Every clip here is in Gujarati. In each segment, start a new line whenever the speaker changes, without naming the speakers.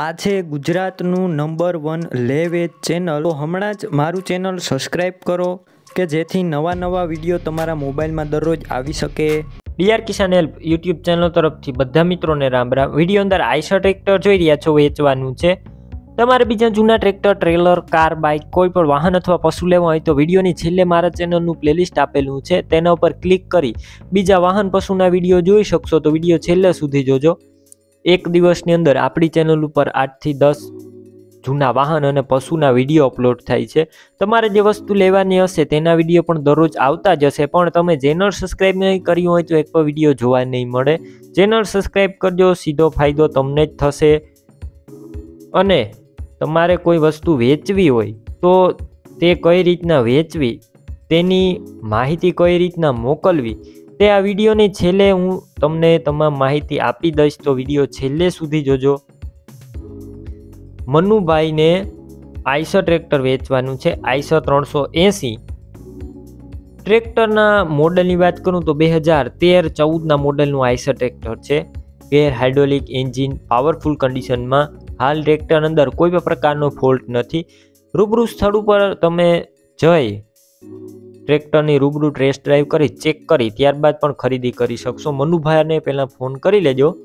આ છે ગુજરાતનું નંબર વન લે વેજ ચેનલ. તો હમણાં જ મારું ચેનલ સબસ્ક્રાઈબ કરો, કે જેથી નવા નવા વીડિયો તમારા મોબાઈલમાં દરરોજ આવી શકે.
D R Kisan help YouTube channel તરફથી બધા મિત્રોને રામ રામ. વીડિયો અંદર આઈસર ટ્રેક્ટર જોઈ રહ્યા છો, વેચવાનું છે. તમારે બીજા જૂના ટ્રેક્ટર, ટ્રેલર, કાર બાઇક કોઈ પણ વાહન અથવા પશુ લેવા હોય તો વિડીયોની છેલ્લે મારા ચેનલનું પ્લેલિસ્ટ આપેલું છે. તેના ઉપર ક્લિક કરી બીજા વાહન, પશુના વીડિયો જોઈ શકશો. તો વીડિયો છેલ્લે સુધી જોજો. એક દિવસની અંદર આપણી ચેનલ ઉપર આઠથી દસ જૂના વાહન અને પશુના વીડિયો અપલોડ થાય છે. તમારે જે વસ્તુ લેવાની હશે તેના વીડિયો પણ દરરોજ આવતા જ હશે, પણ તમે ચેનલ સબસ્ક્રાઈબ નહીં કર્યું હોય તો એક પણ વીડિયો જોવા નહીં મળે. ચેનલ સબસ્ક્રાઈબ કરજો, સીધો ફાયદો તમને જ થશે. અને તમારે કોઈ વસ્તુ વેચવી હોય તો તે કઈ રીતના વેચવી, તેની માહિતી કઈ રીતના મોકલવી તે આ વિડીયોની છેલ્લે હું તમને તમામ માહિતી આપી દઈશ, તો વીડિયો છેલ્લે સુધી જોજો. મનુભાઈને આઈસર ટ્રેક્ટર વેચવાનું છે આઈસર ત્રણસો એંસી. ટ્રેક્ટરના મોડલની વાત કરું તો બે હજાર તેર ચૌદના મોડલનું આઈસર ટ્રેક્ટર છે. ગેર હાઇડ્રોલિક એન્જિન, પાવરફુલ કન્ડિશનમાં. હાલ ટ્રેક્ટર અંદર કોઈ પણ પ્રકારનો ફોલ્ટ નથી. રૂબરૂ સ્થળ ઉપર તમે જઈ ટ્રેક્ટરની રૂબરૂ ટેસ્ટ ડ્રાઈવ કરી ચેક કરી, ત્યારબાદ પણ ખરીદી કરી શકશો. મનુભાઈને પહેલાં ફોન કરી લેજો.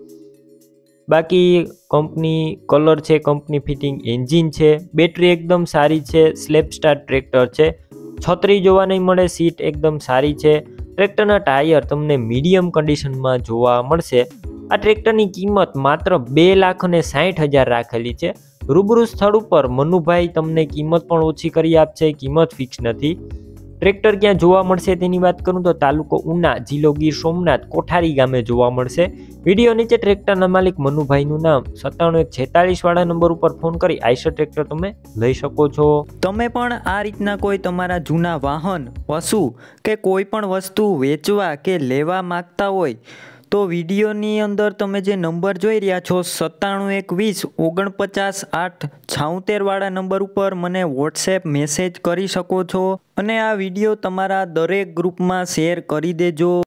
બાકી કંપની કલર છે, કંપની ફિટિંગ એન્જિન છે, બેટરી એકદમ સારી છે સ્લેપ સ્ટાર ટ્રેક્ટર છે. છત્રી જોવા નહીં મળે, સીટ એકદમ સારી છે. ટ્રેક્ટરના ટાયર તમને મીડિયમ કન્ડિશનમાં જોવા મળશે. આ ટ્રેક્ટરની કિંમત માત્ર બે લાખ અને સાઠ હજાર રાખેલી છે. રૂબરૂ સ્થળ ઉપર મનુભાઈ તમને કિંમત પણ ઓછી કરી આપશે, કિંમત ફિક્સ નથી. ટ્રેક્ટર ક્યાં જોવા મળશે તેની વાત કરું તો તાલુકો ઉના, જિલ્લો ગીર સોમનાથ, કોઠારી ગામે જોવા મળશે. વીડિયો નીચે ટ્રેક્ટરના માલિક મનુભાઈનું નામ સત્તાણું એક છેતાલીસ વાળા નંબર ઉપર ફોન કરી આઈસર ટ્રેક્ટર તમે લઈ શકો છો.
તમે પણ આ રીતના કોઈ તમારા જૂના વાહન, પશુ કે કોઈ પણ વસ્તુ વેચવા કે લેવા માગતા હોય તો વિડીયોની અંદર તમે જે નંબર જોઈ રહ્યા છો, સત્તાણું એક વીસ, ઓગણપચાસ આઠ છાઉતેરવાળા નંબર ઉપર મને વોટ્સએપ મેસેજ કરી શકો છો. અને આ વીડિયો તમારા દરેક ગ્રુપમાં શેર કરી દેજો.